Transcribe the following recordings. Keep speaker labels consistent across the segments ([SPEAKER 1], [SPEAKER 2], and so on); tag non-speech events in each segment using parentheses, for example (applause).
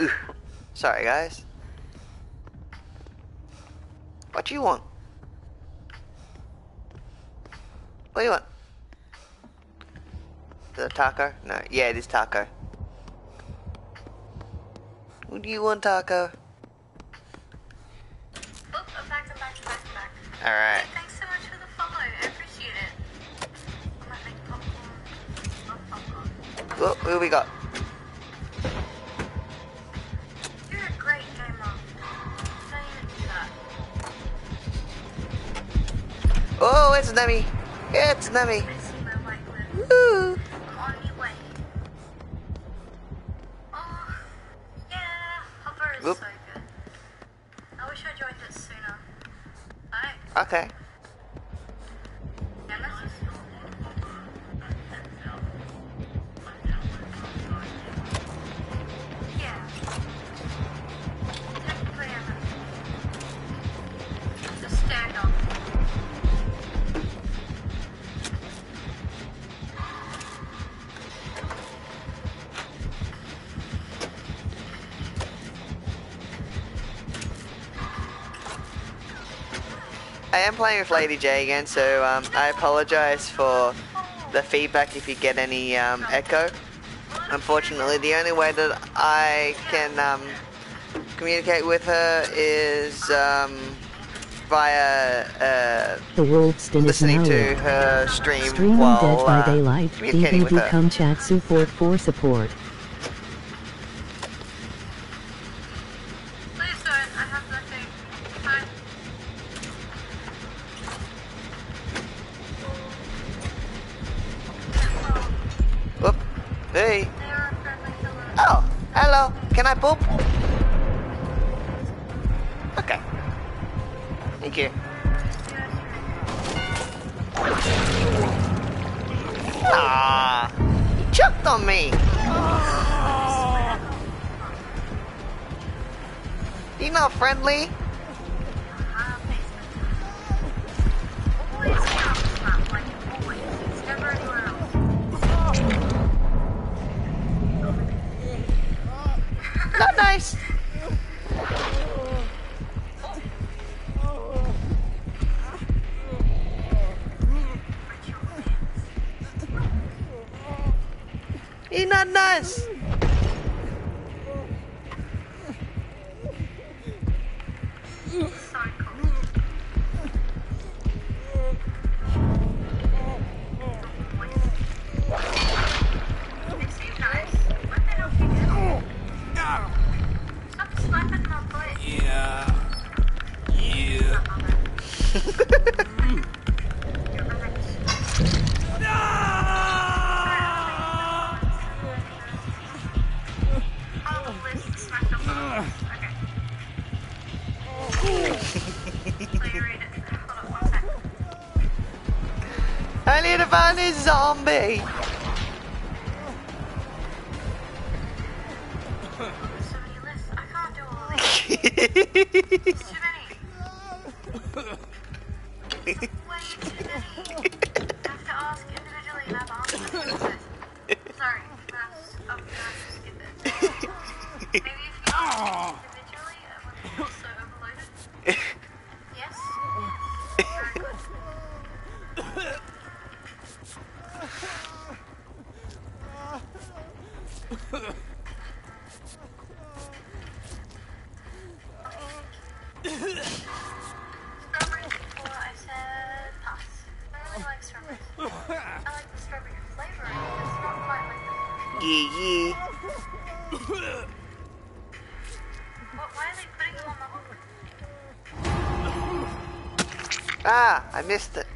[SPEAKER 1] Ugh. Sorry, guys. What do you want? What do you want? It taco? No. Yeah, it is taco. What do you want, taco?
[SPEAKER 2] Oh, I'm back, I'm back, I'm back, I'm back.
[SPEAKER 1] Alright.
[SPEAKER 2] Thanks so much for the follow. I appreciate it. I popcorn. Popcorn.
[SPEAKER 1] Who we got? Oh, it's Nemi. It's Nemi. Am playing with Lady J again, so um, I apologize for the feedback if you get any um, echo. Unfortunately, the only way that I can um, communicate with her is um, via uh,
[SPEAKER 3] The is
[SPEAKER 1] listening to her stream
[SPEAKER 3] Streaming
[SPEAKER 1] while
[SPEAKER 3] Dead by
[SPEAKER 1] uh,
[SPEAKER 3] Daylight.
[SPEAKER 1] communicating with
[SPEAKER 3] DBD
[SPEAKER 1] her.
[SPEAKER 3] come chat support for support.
[SPEAKER 2] Sorry. Zombie.
[SPEAKER 1] Ah, I missed it.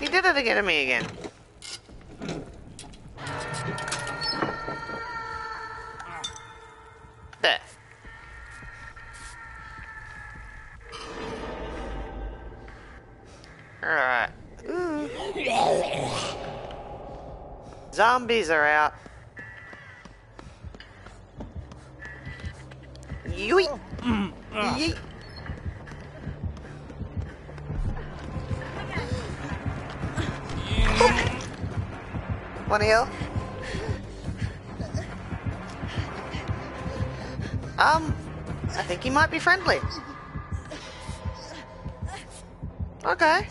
[SPEAKER 1] He did it again to me again. Zombies are out. Yeet. Yeet. Wanna? Um, I think he might be friendly. Okay.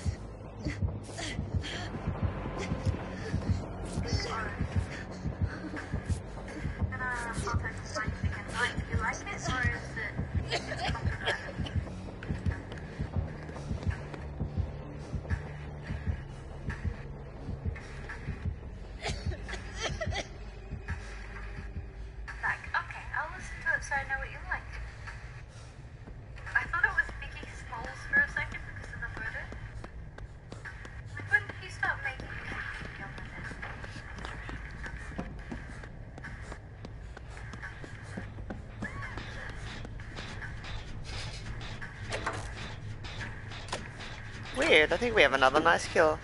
[SPEAKER 2] I
[SPEAKER 1] think we have another nice kill.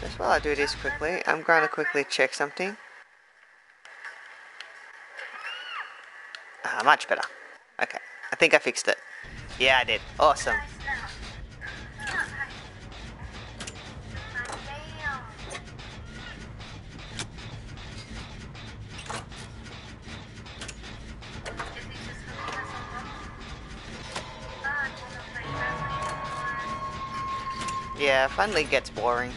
[SPEAKER 1] Just while I do this quickly, I'm going to quickly check something. Ah, much better. Okay, I think I fixed it. Yeah, I did. Awesome.
[SPEAKER 2] Yeah,
[SPEAKER 1] finally gets boring.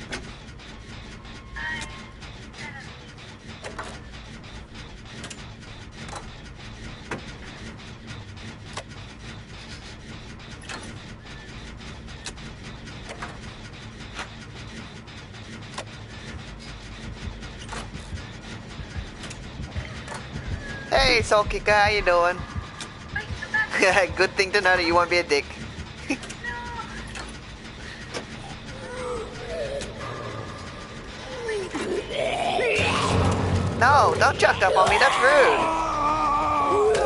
[SPEAKER 1] Hey, Soul Kicker, how you doing? (laughs) Good thing to know that you won't be a dick. No, don't chuck up on me, that's rude.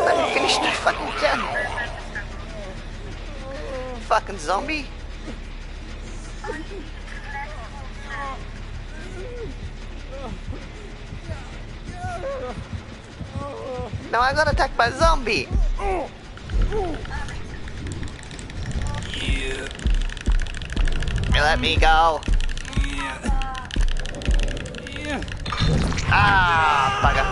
[SPEAKER 1] Let me finish the fucking gen. Fucking zombie. Now I got attacked by zombie.
[SPEAKER 4] Yeah.
[SPEAKER 1] Let me go. Ah, bugger.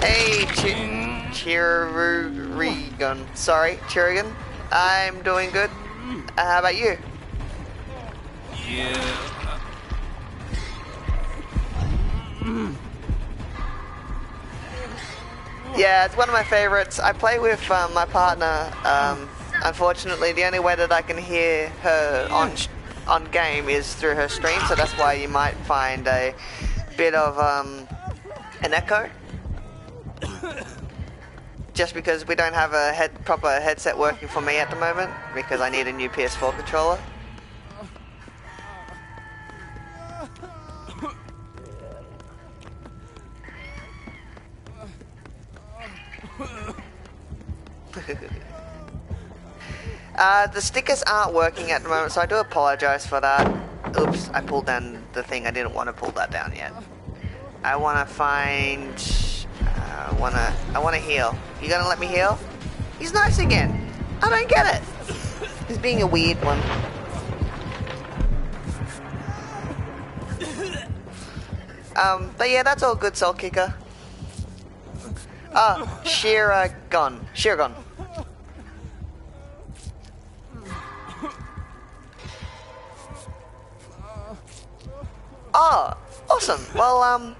[SPEAKER 1] Hey, Ch- Chirigan. Sorry, Chirigan. I'm doing good. Uh, how about you?
[SPEAKER 4] Yeah.
[SPEAKER 1] Yeah, it's one of my favorites. I play with um, my partner. Um, unfortunately, the only way that I can hear her on sh- on game is through her stream, so that's why you might find a bit of um, an echo. (coughs) Just because we don't have a head proper headset working for me at the moment, because I need a new PS4 controller. (laughs) Uh, the stickers aren't working at the moment, so I do apologize for that. Oops, I pulled down the thing. I didn't want to pull that down yet. I want to find. Uh, I want to. I want to heal. You gonna let me heal? He's nice again. I don't get it. He's being a weird one. Um, but yeah, that's all good, Soul Kicker. Ah, Shiragon. Shiragon. Oh, awesome. Well, um,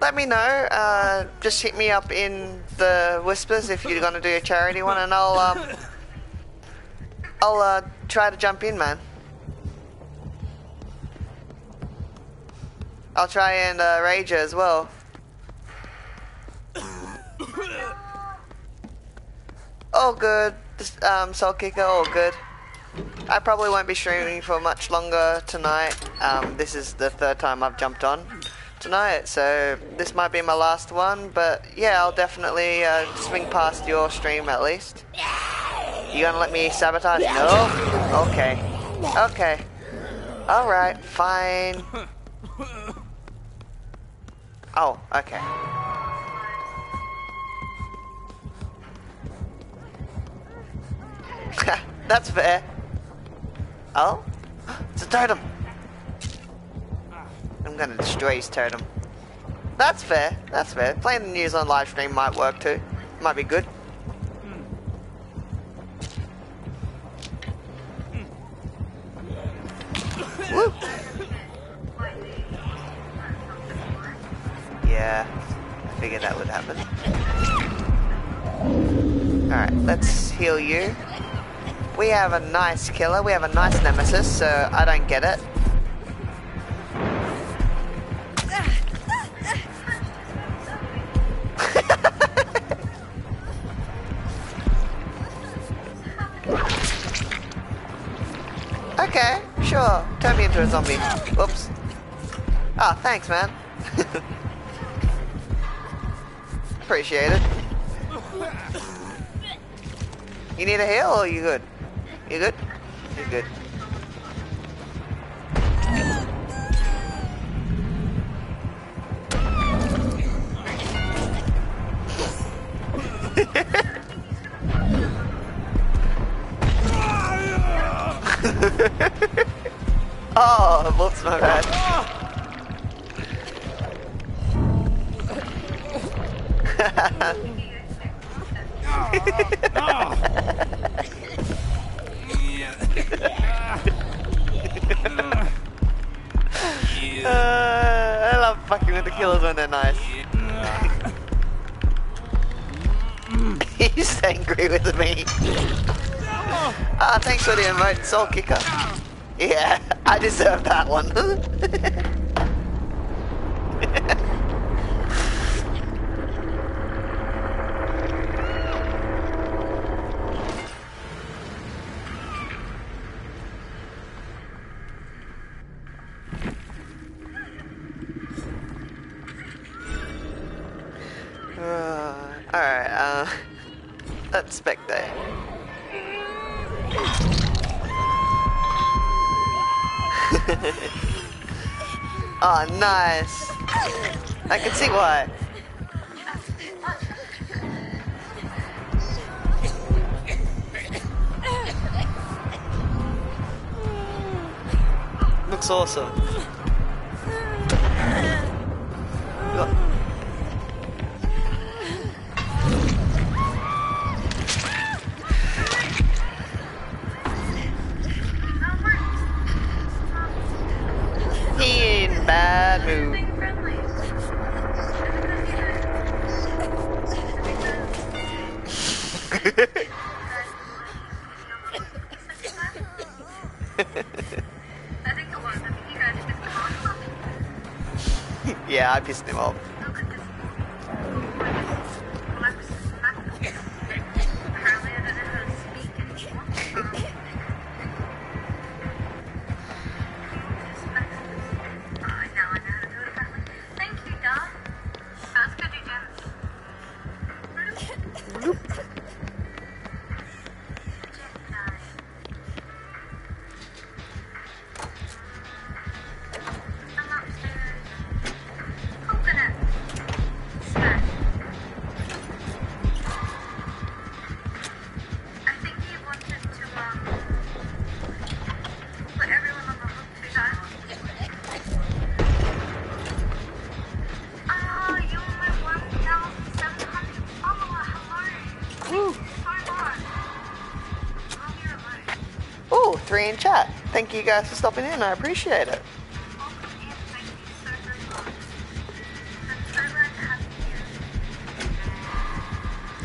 [SPEAKER 1] let me know. Uh, just hit me up in the whispers if you're gonna do a charity one, and I'll um, I'll uh, try to jump in, man. I'll try and uh, rage as well. All good, Just, um, Soul Kicker, all good. I probably won't be streaming for much longer tonight. Um, this is the third time I've jumped on tonight, so this might be my last one. But yeah, I'll definitely uh, swing past your stream at least. You gonna let me sabotage? No? Okay. Okay. Alright, fine. Oh, okay. (laughs) That's fair. Oh? It's a totem. I'm gonna destroy his totem. That's fair. That's fair. Playing the news on live stream might work too. Might be good. Woo. Yeah, I figured that would happen. Alright, let's heal you. We have a nice killer, we have a nice nemesis, so I don't get it. (laughs) okay, sure. Turn me into a zombie. Whoops. Ah, thanks, man. (laughs) Appreciate it. You need a heal or you good? You good? You good. (laughs) oh, whoops, my bad. Thanks for the invite, Soul Kicker. Yeah, (laughs) I deserve that one. (laughs) Uh, Alright, uh, let's spectate. oh, nice. I can see why. Looks awesome. Three in chat. Thank you guys for stopping in. I appreciate it.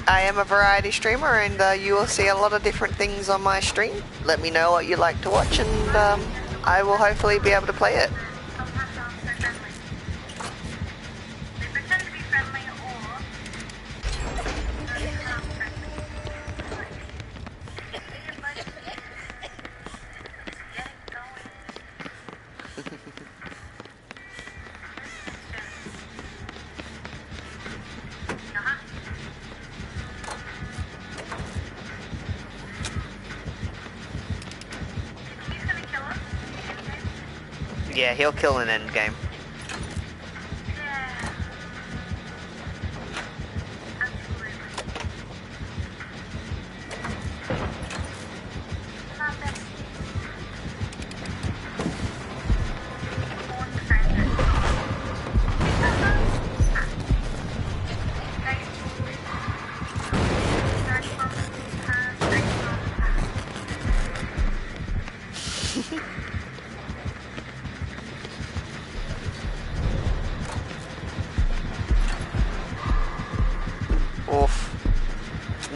[SPEAKER 1] I am a variety streamer, and uh, you will see a lot of different things on my stream. Let me know what you like to watch, and um, I will hopefully be able to play it.
[SPEAKER 2] he'll kill an end game.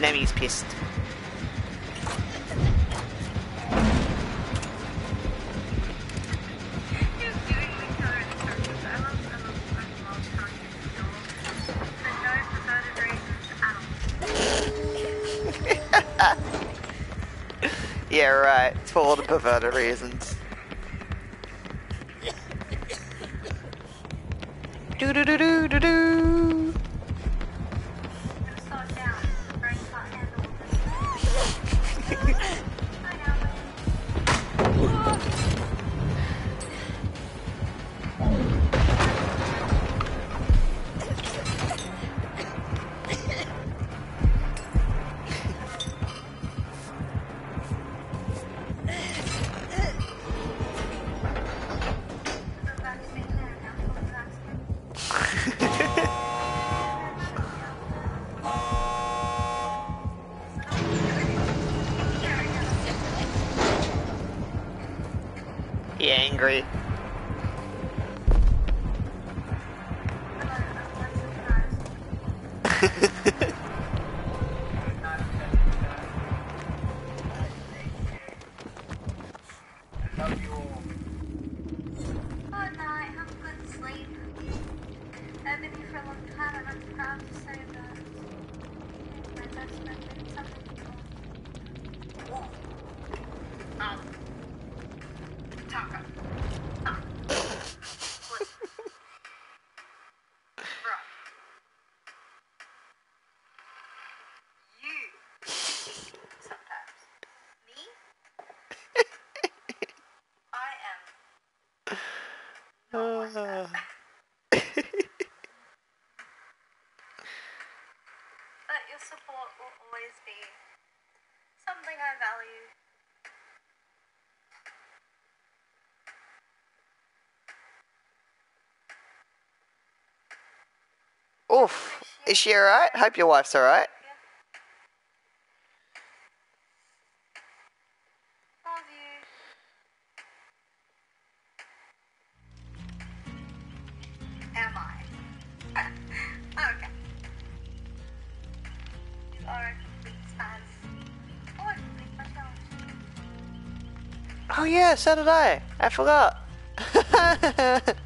[SPEAKER 2] now he's pissed. yeah, right. It's for all the perverted reasons. Love you all.
[SPEAKER 1] Good night. Have a good sleep. I've been here for a long time and I'm proud to say that my best friend did something cool. Um. Taka.
[SPEAKER 2] Oof. Is she alright? Hope your wife's alright. (laughs) Oh yeah, Saturday. I forgot. (laughs)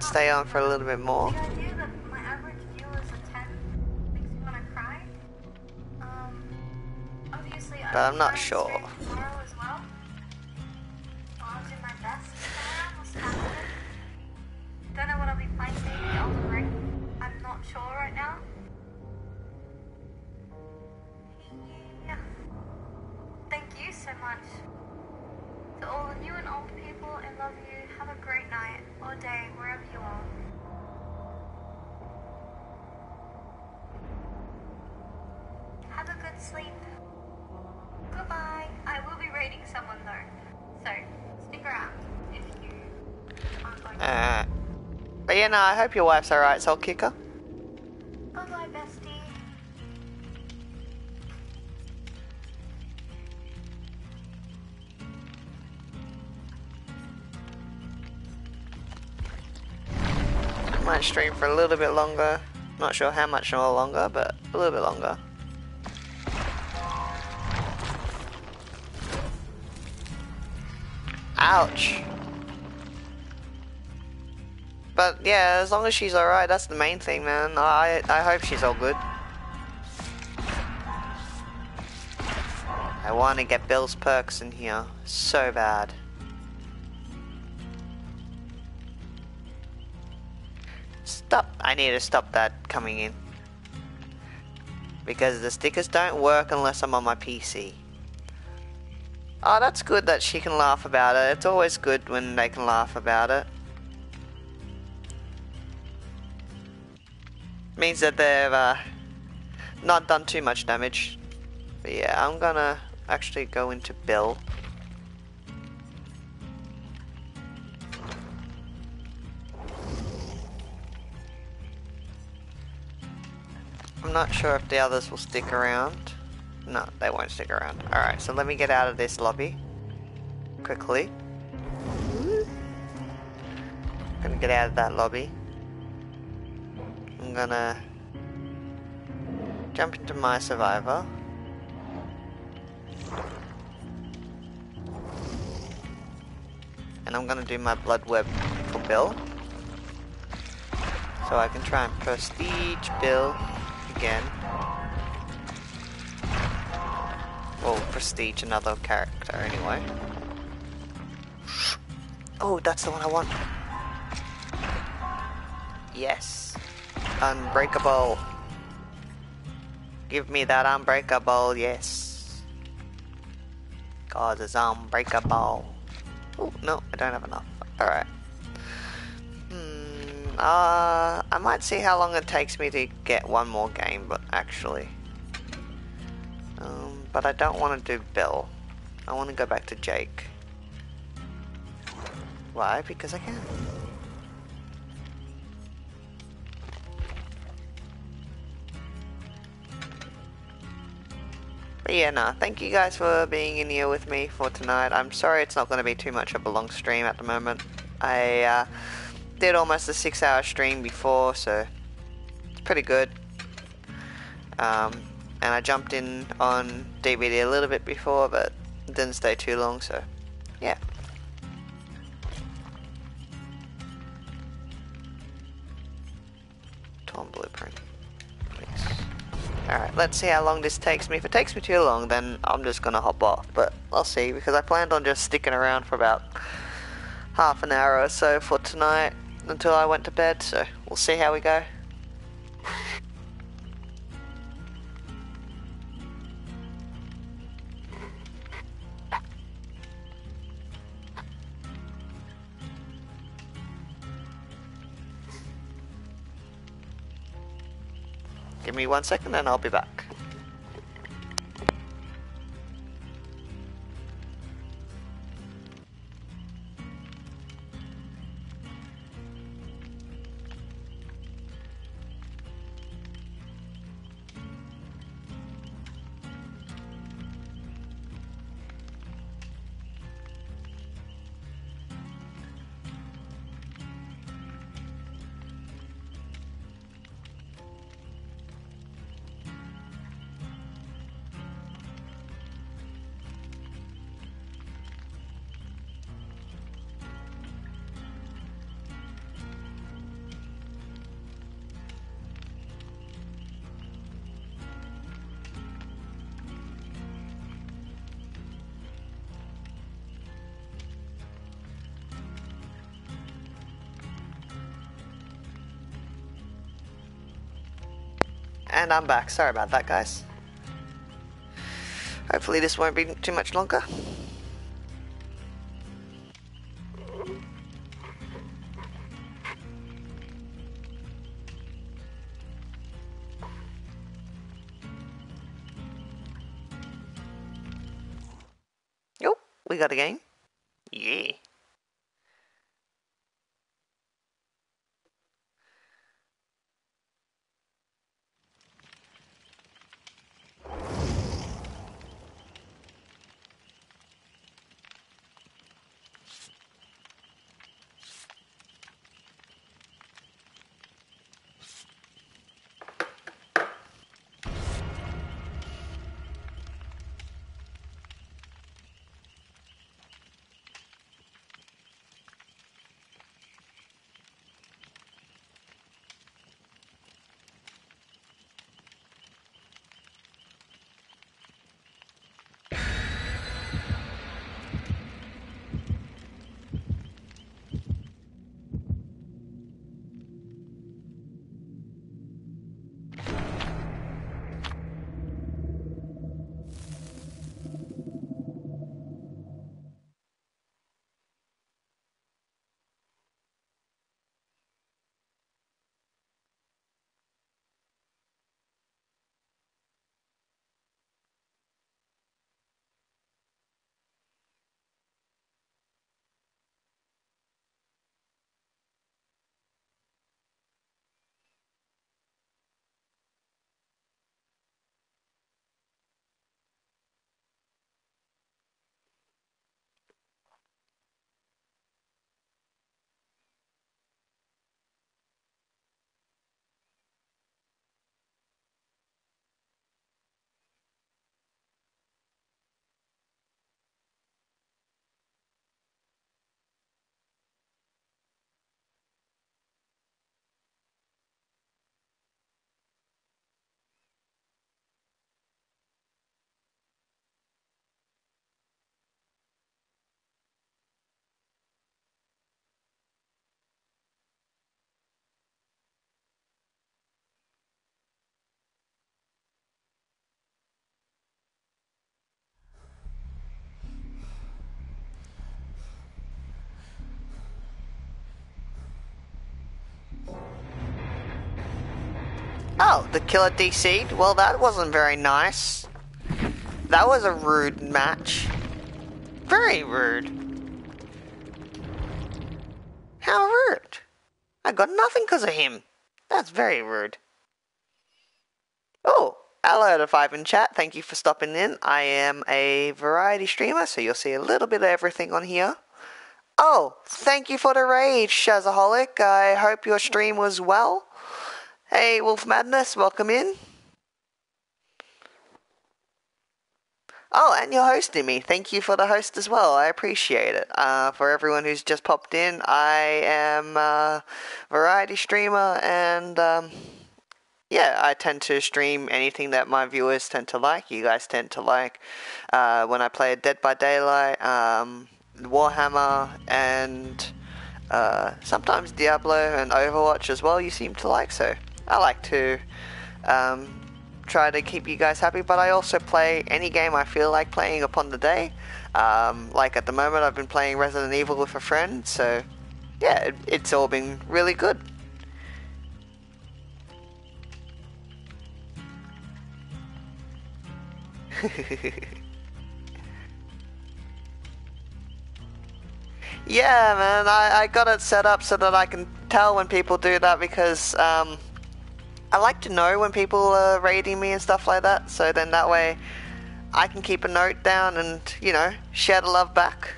[SPEAKER 2] might stay on for a little bit more. But I'm not sure. Uh, but yeah, no, I hope your wife's alright, so I'll kick her.
[SPEAKER 1] Bye bye, bestie. Might stream for a little bit longer. Not sure how much more longer, but a little bit longer. Ouch. But yeah, as long as she's alright, that's the main thing, man. I I hope she's all good. I want to get Bill's perks in here so bad. Stop! I need to stop that coming in. Because the stickers don't work unless I'm on my PC. Oh, ah, that's good that she can laugh about it. It's always good when they can laugh about it. Means that they've uh, not done too much damage. But yeah, I'm gonna actually go into Bill. I'm not sure if the others will stick around. No, they won't stick around. Alright, so let me get out of this lobby. Quickly. Gonna get out of that lobby. I'm gonna jump into my survivor. And I'm gonna do my blood web for Bill. So I can try and prestige Bill again. Well, prestige another character anyway. Oh, that's the one I want. Yes. Unbreakable. Give me that unbreakable, yes. God is unbreakable. Oh, no, I don't have enough. Alright. Hmm, uh, I might see how long it takes me to get one more game, but actually. Um, but I don't want to do Bill. I want to go back to Jake. Why? Because I can. But yeah, nah, thank you guys for being in here with me for tonight. I'm sorry it's not going to be too much of a long stream at the moment. I uh, did almost a six hour stream before, so it's pretty good. Um, and I jumped in on DBD a little bit before, but didn't stay too long, so yeah. Torn blueprint. Alright, let's see how long this takes me. If it takes me too long, then I'm just gonna hop off. But I'll see, because I planned on just sticking around for about half an hour or so for tonight until I went to bed, so we'll see how we go. Me one second and I'll be back. And I'm back. Sorry about that, guys. Hopefully this won't be too much longer. Yep, we got a game. Oh, the killer DC'd? Well, that wasn't very nice. That was a rude match. Very rude. How rude. I got nothing because of him. That's very rude. Oh, hello to Five in chat. Thank you for stopping in. I am a variety streamer, so you'll see a little bit of everything on here. Oh, thank you for the rage, Shazaholic. I hope your stream was well. Hey, Wolf Madness, welcome in. Oh, and you're hosting me. Thank you for the host as well. I appreciate it. Uh, for everyone who's just popped in, I am a variety streamer, and um, yeah, I tend to stream anything that my viewers tend to like. You guys tend to like uh, when I play Dead by Daylight, um, Warhammer, and uh, sometimes Diablo and Overwatch as well. You seem to like so. I like to um, try to keep you guys happy, but I also play any game I feel like playing upon the day. Um, like at the moment, I've been playing Resident Evil with a friend, so yeah, it, it's all been really good. (laughs) yeah, man, I, I got it set up so that I can tell when people do that because um, I like to know when people are raiding me and stuff like that. So then that way I can keep a note down and, you know, share the love back.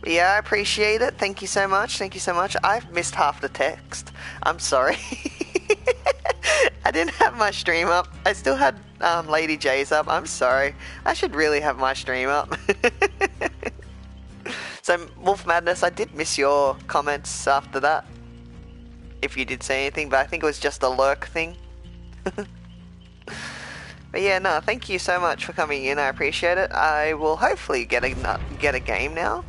[SPEAKER 1] But yeah, I appreciate it. Thank you so much. Thank you so much. I've missed half the text. I'm sorry. (laughs) I didn't have my stream up. I still had um, Lady J's up. I'm sorry. I should really have my stream up. (laughs) so, Wolf Madness, I did miss your comments after that. If you did say anything, but I think it was just a lurk thing. (laughs) but yeah, no, thank you so much for coming in. I appreciate it. I will hopefully get a get a game now.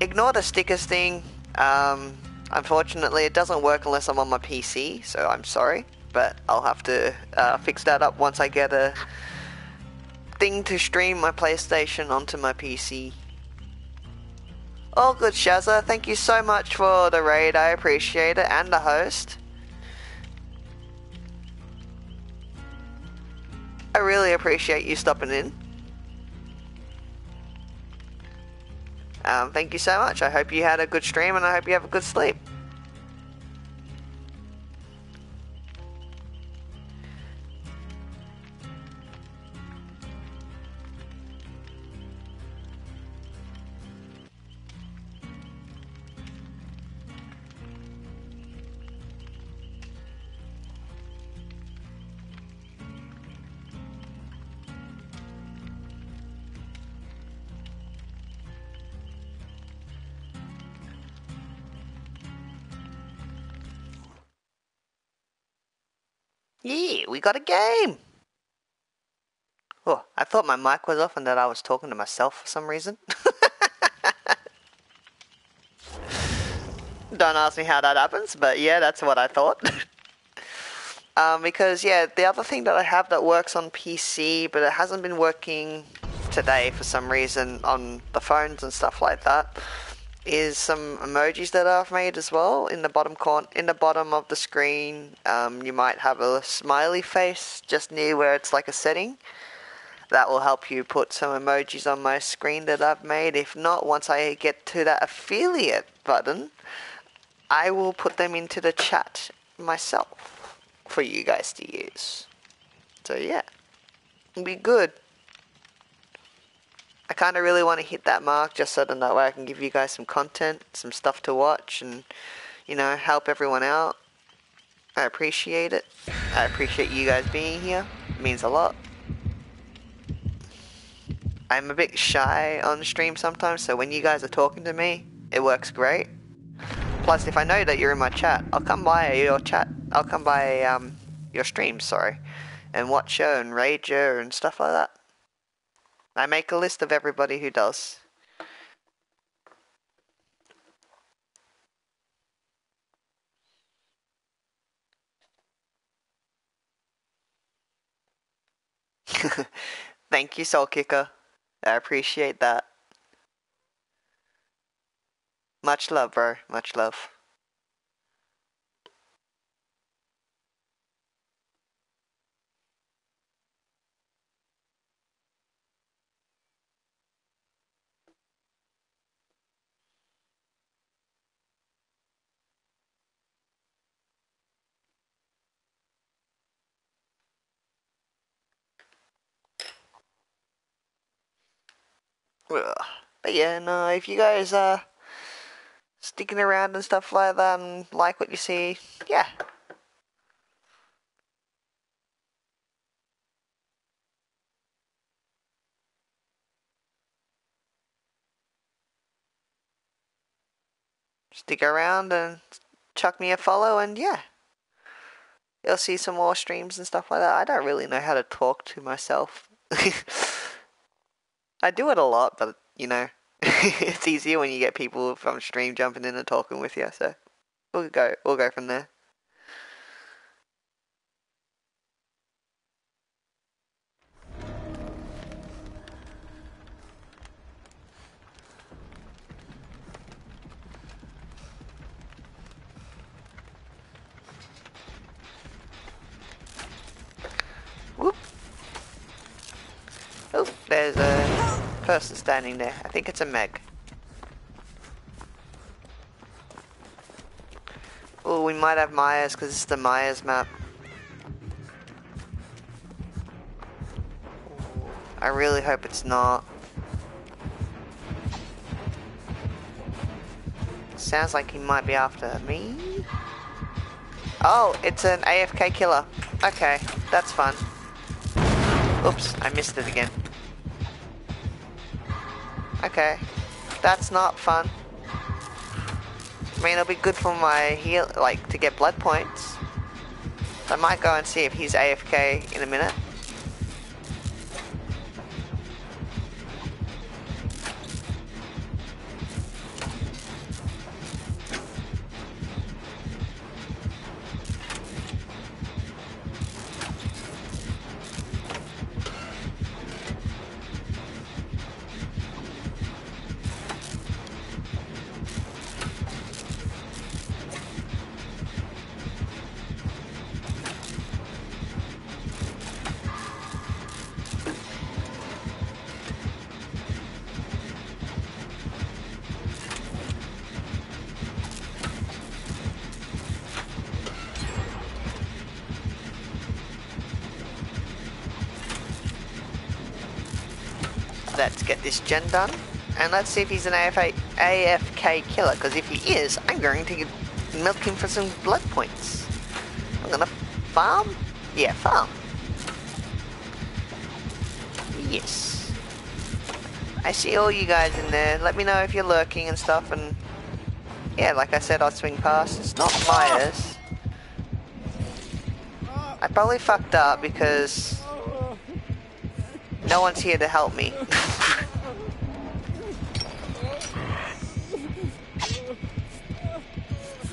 [SPEAKER 1] Ignore the stickers thing. Um, unfortunately, it doesn't work unless I'm on my PC, so I'm sorry. But I'll have to uh, fix that up once I get a thing to stream my PlayStation onto my PC. All good, Shazza. Thank you so much for the raid. I appreciate it. And the host. I really appreciate you stopping in. Um, thank you so much. I hope you had a good stream and I hope you have a good sleep. Got a game. Oh, I thought my mic was off and that I was talking to myself for some reason. (laughs) Don't ask me how that happens, but yeah, that's what I thought. (laughs) um, because yeah, the other thing that I have that works on PC, but it hasn't been working today for some reason on the phones and stuff like that, is some emojis that I've made as well. In the bottom corner, in the bottom of the screen, um, you might have a smiley face just near where it's like a setting. That will help you put some emojis on my screen that I've made. If not, once I get to that affiliate button, I will put them into the chat myself for you guys to use. So yeah, be good. I kind of really want to hit that mark just so that way I can give you guys some content, some stuff to watch, and you know help everyone out. I appreciate it. I appreciate you guys being here. It means a lot. I'm a bit shy on stream sometimes, so when you guys are talking to me, it works great. Plus, if I know that you're in my chat, I'll come by your chat. I'll come by um, your stream, sorry, and watch you and raid you and stuff like that. I make a list of everybody who does. (laughs) Thank you, Soul Kicker. I appreciate that. Much love, bro. Much love. But yeah, no, if you guys are sticking around and stuff like that and like what you see, yeah. Stick around and chuck me a follow and yeah. You'll see some more streams and stuff like that. I don't really know how to talk to myself. (laughs) I do it a lot, but you know, (laughs) it's easier when you get people from stream jumping in and talking with you. So we'll go, we'll go from there. Whoop. Oh, there's a person standing there. I think it's a Meg. Oh, we might have Myers because it's the Myers map. I really hope it's not. Sounds like he might be after me. Oh, it's an AFK killer. Okay, that's fun. Oops, I missed it again. Okay, that's not fun. I mean, it'll be good for my heal, like, to get blood points. I might go and see if he's AFK in a minute. This gen done. And let's see if he's an AFA, AFK killer, because if he is, I'm going to milk him for some blood points. I'm gonna farm? Yeah, farm. Yes. I see all you guys in there. Let me know if you're lurking and stuff, and yeah, like I said, I'll swing past. It's not Myers. I probably fucked up because no one's here to help me. (laughs)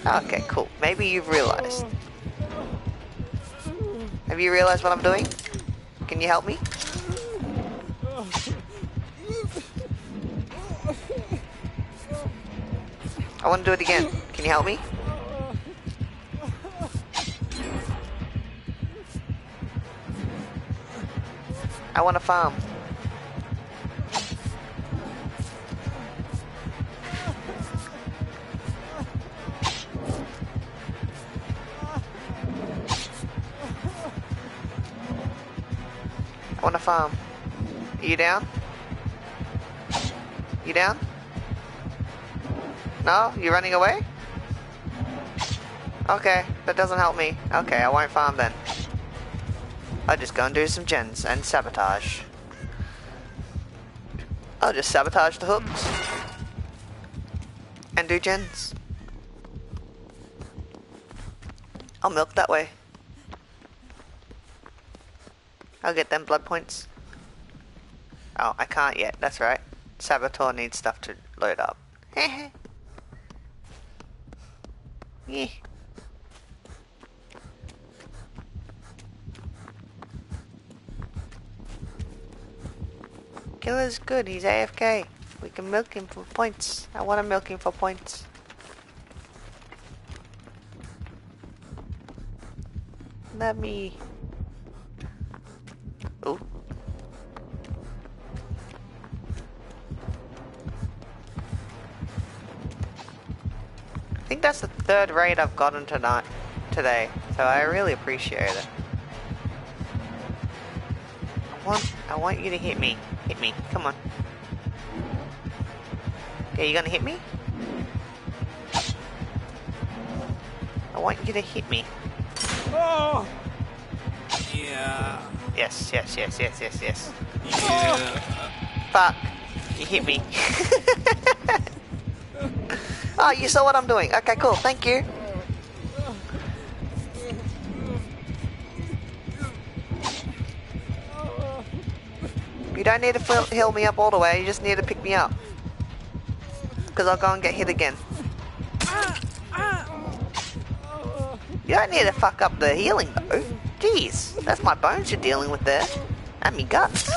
[SPEAKER 1] okay, cool. Maybe you've realized. Have you realized what I'm doing? Can you help me? I want to do it again. Can you help me? I want to farm. Farm. Um, Are you down? You down? No? You running away? Okay, that doesn't help me. Okay, I won't farm then. I'll just go and do some gens and sabotage. I'll just sabotage the hooks. And do gens. I'll milk that way. I'll get them blood points. Oh, I can't yet, that's right. Saboteur needs stuff to load up. Heh (laughs) Yeah. Killer's good, he's AFK. We can milk him for points. I want to milk him for points. Let me... third raid I've gotten tonight, today, so I really appreciate it. I want, I want you to hit me. Hit me. Come on. Yeah, you gonna hit me? I want you to hit me.
[SPEAKER 4] Oh. Yeah.
[SPEAKER 1] Yes, yes, yes, yes, yes, yes.
[SPEAKER 4] Yeah.
[SPEAKER 1] Fuck. You hit me. (laughs) oh, you saw what I'm doing. Okay, cool. Thank you. You don't need to heal me up all the way. You just need to pick me up. Because I'll go and get hit again. You don't need to fuck up the healing though. Jeez, that's my bones you're dealing with there. And me guts.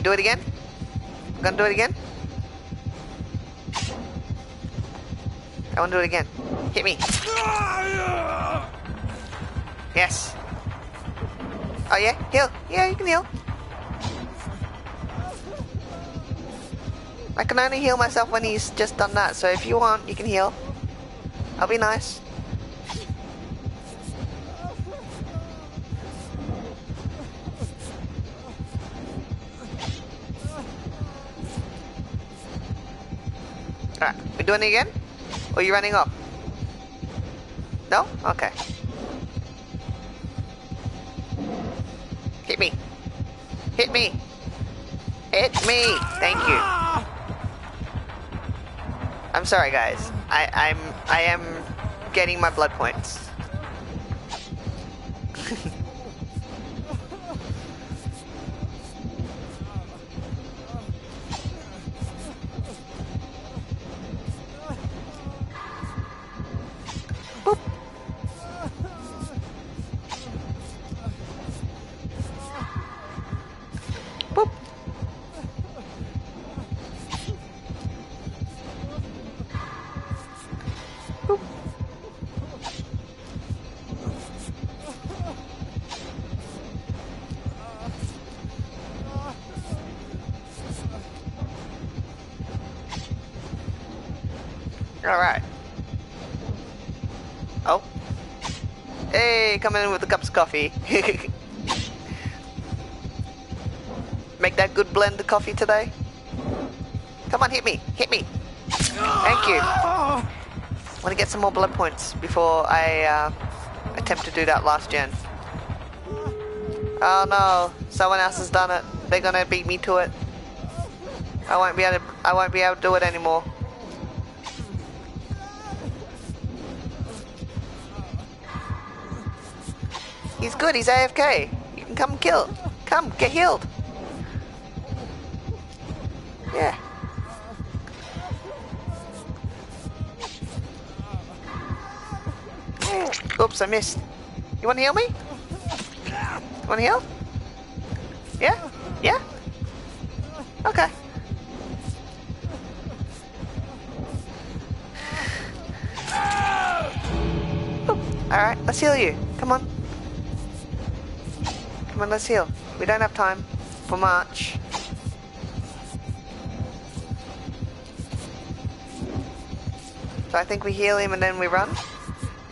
[SPEAKER 1] Do it again? We're gonna do it again? I wanna do it again. Hit me. Yes. Oh yeah? Heal. Yeah, you can heal. I can only heal myself when he's just done that, so if you want, you can heal. I'll be nice. Doing it again? Or are you running off? No? Okay. Hit me. Hit me. Hit me. Thank you. I'm sorry guys. I, I'm I am getting my blood points. Coming in with the cups of coffee. (laughs) Make that good blend of coffee today. Come on, hit me. Hit me. Thank you. Want to get some more blood points before I uh, attempt to do that last gen. Oh no, someone else has done it. They're gonna beat me to it. I won't be able to, I won't be able to do it anymore. He's good, he's AFK. You can come kill. Come, get healed. Yeah. Oops, I missed. You wanna heal me? You wanna heal? Yeah? Yeah? Okay. Alright, let's heal you. Come on. Come on, let's heal. We don't have time for much. So I think we heal him and then we run.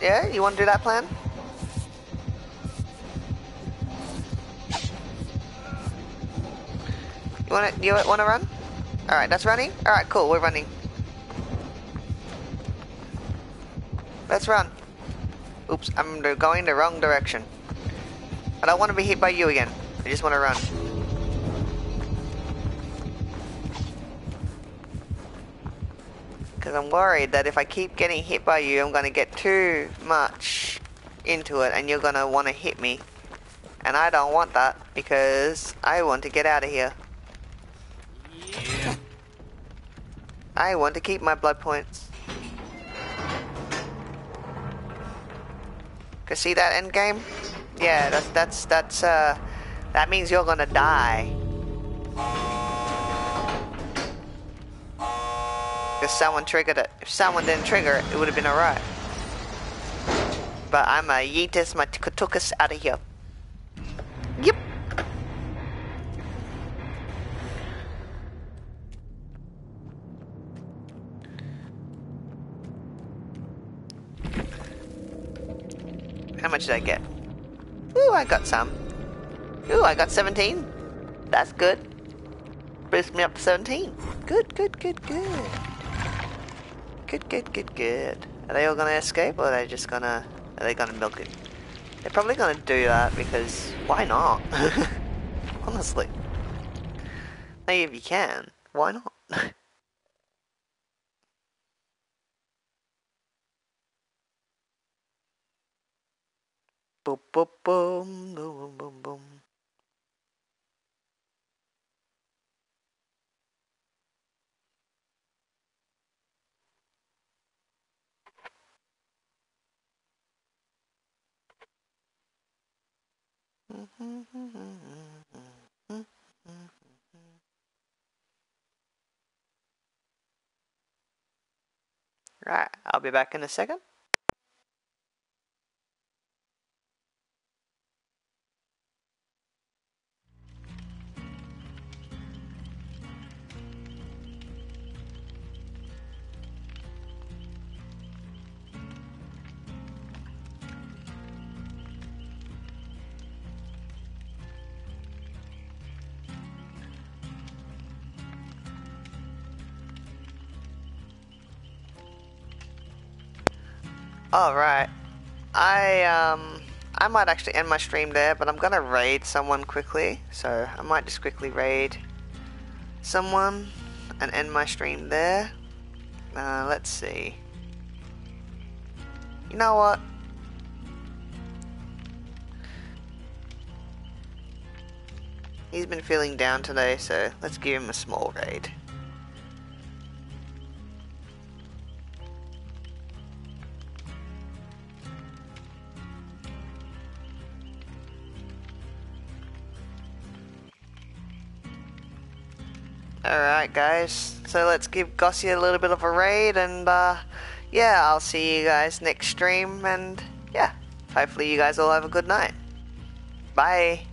[SPEAKER 1] Yeah, you want to do that plan? You want to? You want to run? All right, that's running. All right, cool. We're running. Let's run. Oops, I'm going the wrong direction. I don't want to be hit by you again. I just want to run. Because I'm worried that if I keep getting hit by you, I'm going to get too much into it and you're going to want to hit me. And I don't want that because I want to get out of here.
[SPEAKER 4] Yeah.
[SPEAKER 1] I want to keep my blood points. Cause see that end game? Yeah, that's that's that's uh that means you're gonna die. Cause someone triggered it. If someone didn't trigger it, it would have been alright. But I'm a yeetus my tukus out of here. Yep. How much did I get? I got some. Ooh, I got 17. That's good. Boost me up to 17. Good, good, good, good. Good, good, good, good. Are they all gonna escape or are they just gonna... Are they gonna milk it? They're probably gonna do that because why not? (laughs) Honestly. Hey, if you can, why not? (laughs) boom, boom, boom, boom, boom, boom. Right, I'll be back in a second. Alright. I um I might actually end my stream there, but I'm gonna raid someone quickly. So I might just quickly raid someone and end my stream there. Uh, let's see. You know what? He's been feeling down today, so let's give him a small raid. Guys, so let's give Gossie a little bit of a raid and uh, yeah, I'll see you guys next stream and yeah, hopefully you guys all have a good night. Bye.